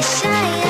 Cause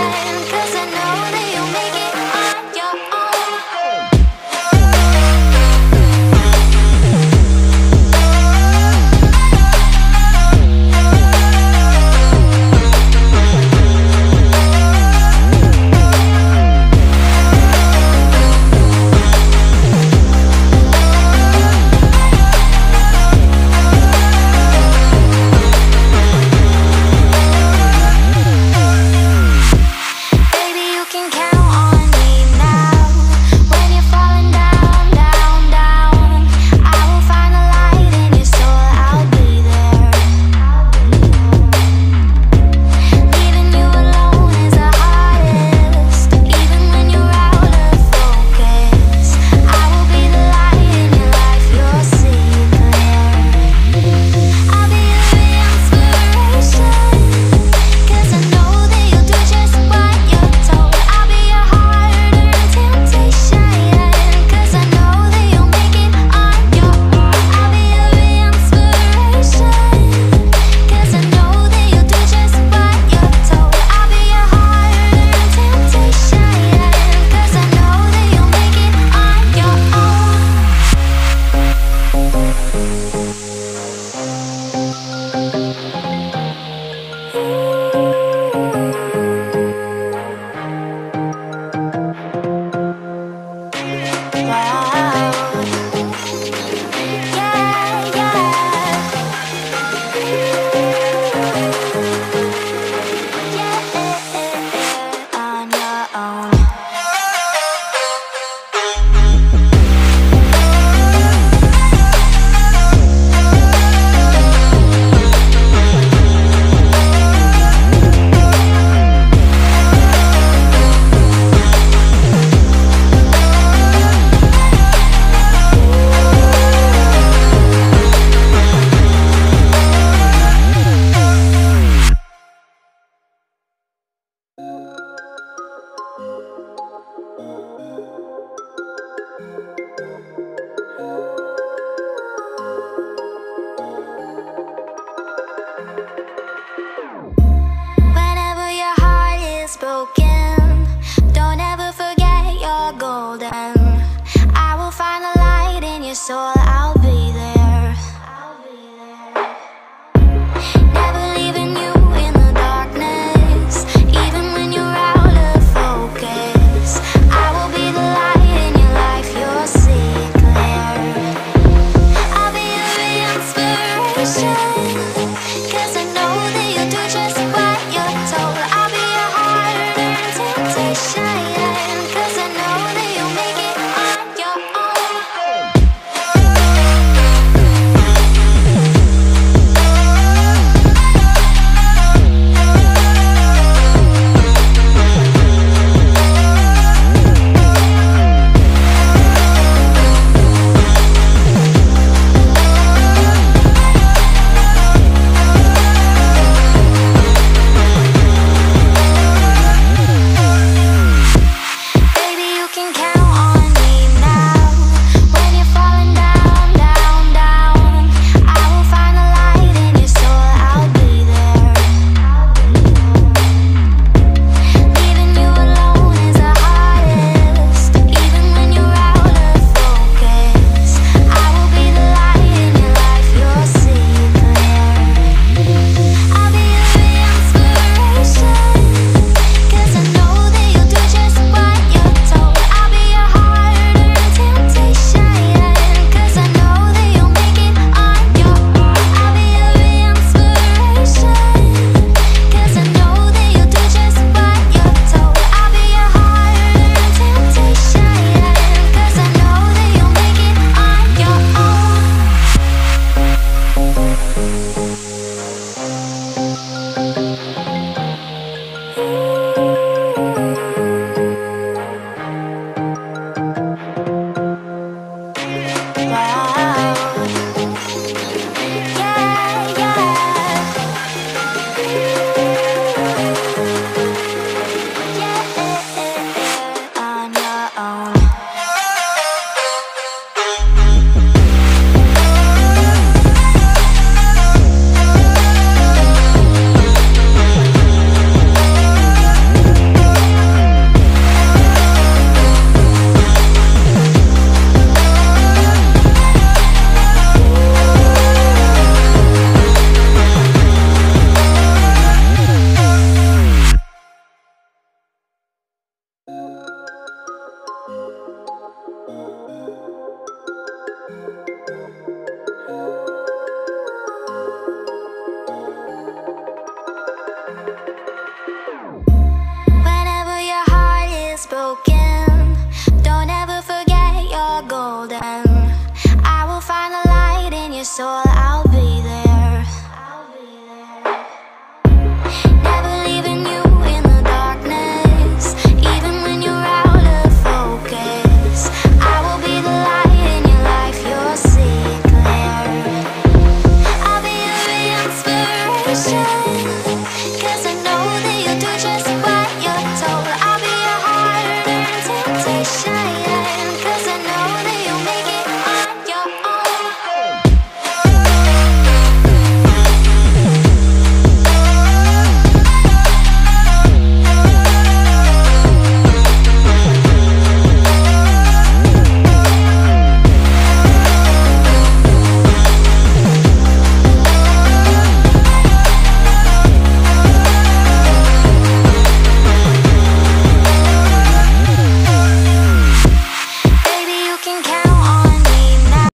your soul out